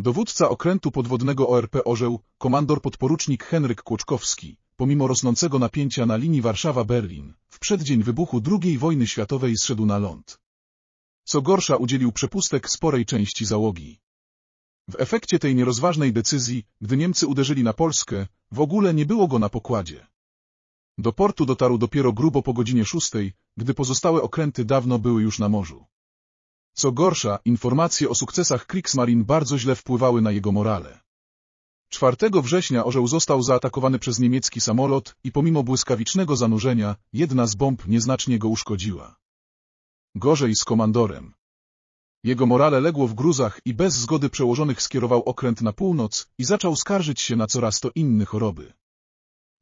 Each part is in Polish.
Dowódca okrętu podwodnego ORP Orzeł, komandor podporucznik Henryk Kłoczkowski, pomimo rosnącego napięcia na linii Warszawa-Berlin, w przeddzień wybuchu II wojny światowej zszedł na ląd. Co gorsza udzielił przepustek sporej części załogi. W efekcie tej nierozważnej decyzji, gdy Niemcy uderzyli na Polskę, w ogóle nie było go na pokładzie. Do portu dotarł dopiero grubo po godzinie szóstej, gdy pozostałe okręty dawno były już na morzu. Co gorsza, informacje o sukcesach Kriegsmarine bardzo źle wpływały na jego morale. 4 września orzeł został zaatakowany przez niemiecki samolot i pomimo błyskawicznego zanurzenia, jedna z bomb nieznacznie go uszkodziła. Gorzej z komandorem. Jego morale legło w gruzach i bez zgody przełożonych skierował okręt na północ i zaczął skarżyć się na coraz to inne choroby.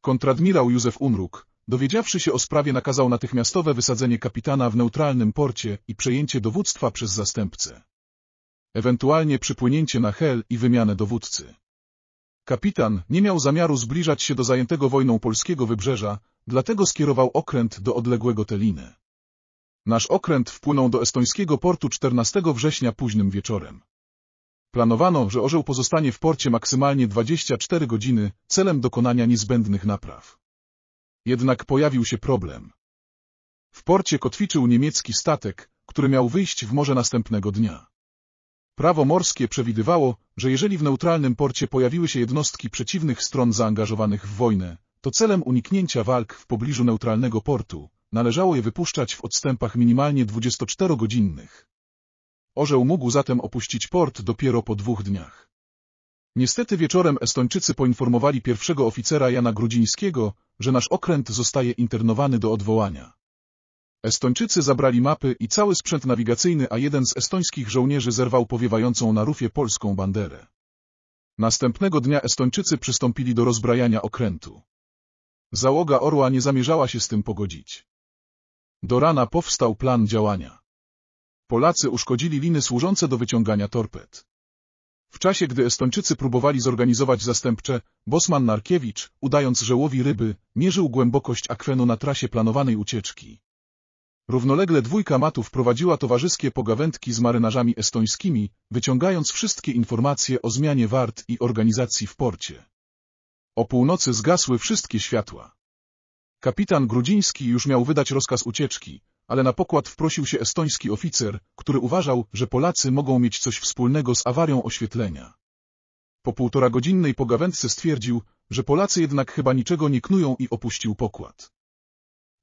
Kontradmirał Józef Unruk, dowiedziawszy się o sprawie nakazał natychmiastowe wysadzenie kapitana w neutralnym porcie i przejęcie dowództwa przez zastępcę. Ewentualnie przypłynięcie na Hel i wymianę dowódcy. Kapitan nie miał zamiaru zbliżać się do zajętego wojną polskiego wybrzeża, dlatego skierował okręt do odległego Teliny. Nasz okręt wpłynął do estońskiego portu 14 września późnym wieczorem. Planowano, że orzeł pozostanie w porcie maksymalnie 24 godziny celem dokonania niezbędnych napraw. Jednak pojawił się problem. W porcie kotwiczył niemiecki statek, który miał wyjść w morze następnego dnia. Prawo morskie przewidywało, że jeżeli w neutralnym porcie pojawiły się jednostki przeciwnych stron zaangażowanych w wojnę, to celem uniknięcia walk w pobliżu neutralnego portu należało je wypuszczać w odstępach minimalnie 24-godzinnych. Orzeł mógł zatem opuścić port dopiero po dwóch dniach. Niestety wieczorem Estończycy poinformowali pierwszego oficera Jana Grudzińskiego, że nasz okręt zostaje internowany do odwołania. Estończycy zabrali mapy i cały sprzęt nawigacyjny, a jeden z estońskich żołnierzy zerwał powiewającą na rufie polską banderę. Następnego dnia Estończycy przystąpili do rozbrajania okrętu. Załoga Orła nie zamierzała się z tym pogodzić. Do rana powstał plan działania. Polacy uszkodzili liny służące do wyciągania torped. W czasie, gdy Estończycy próbowali zorganizować zastępcze, Bosman Narkiewicz, udając, że łowi ryby, mierzył głębokość akwenu na trasie planowanej ucieczki. Równolegle dwójka matów prowadziła towarzyskie pogawędki z marynarzami estońskimi, wyciągając wszystkie informacje o zmianie wart i organizacji w porcie. O północy zgasły wszystkie światła. Kapitan Grudziński już miał wydać rozkaz ucieczki, ale na pokład wprosił się estoński oficer, który uważał, że Polacy mogą mieć coś wspólnego z awarią oświetlenia. Po półtora godzinnej pogawędce stwierdził, że Polacy jednak chyba niczego nie knują i opuścił pokład.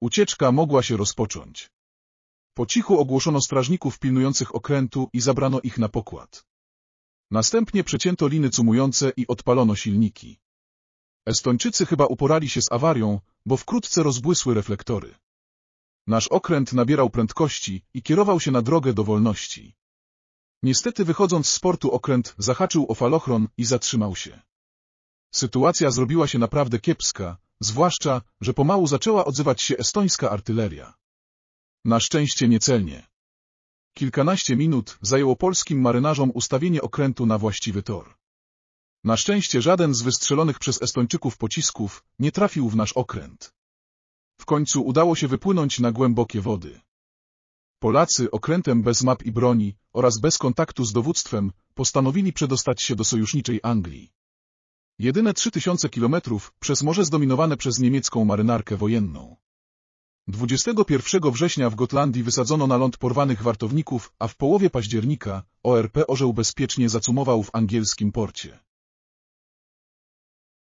Ucieczka mogła się rozpocząć. Po cichu ogłoszono strażników pilnujących okrętu i zabrano ich na pokład. Następnie przecięto liny cumujące i odpalono silniki. Estończycy chyba uporali się z awarią, bo wkrótce rozbłysły reflektory. Nasz okręt nabierał prędkości i kierował się na drogę do wolności. Niestety wychodząc z portu okręt zahaczył o falochron i zatrzymał się. Sytuacja zrobiła się naprawdę kiepska, zwłaszcza, że pomału zaczęła odzywać się estońska artyleria. Na szczęście niecelnie. Kilkanaście minut zajęło polskim marynarzom ustawienie okrętu na właściwy tor. Na szczęście żaden z wystrzelonych przez Estończyków pocisków nie trafił w nasz okręt. W końcu udało się wypłynąć na głębokie wody. Polacy okrętem bez map i broni oraz bez kontaktu z dowództwem postanowili przedostać się do sojuszniczej Anglii. Jedyne 3000 kilometrów przez morze zdominowane przez niemiecką marynarkę wojenną. 21 września w Gotlandii wysadzono na ląd porwanych wartowników, a w połowie października ORP Orzeł bezpiecznie zacumował w angielskim porcie.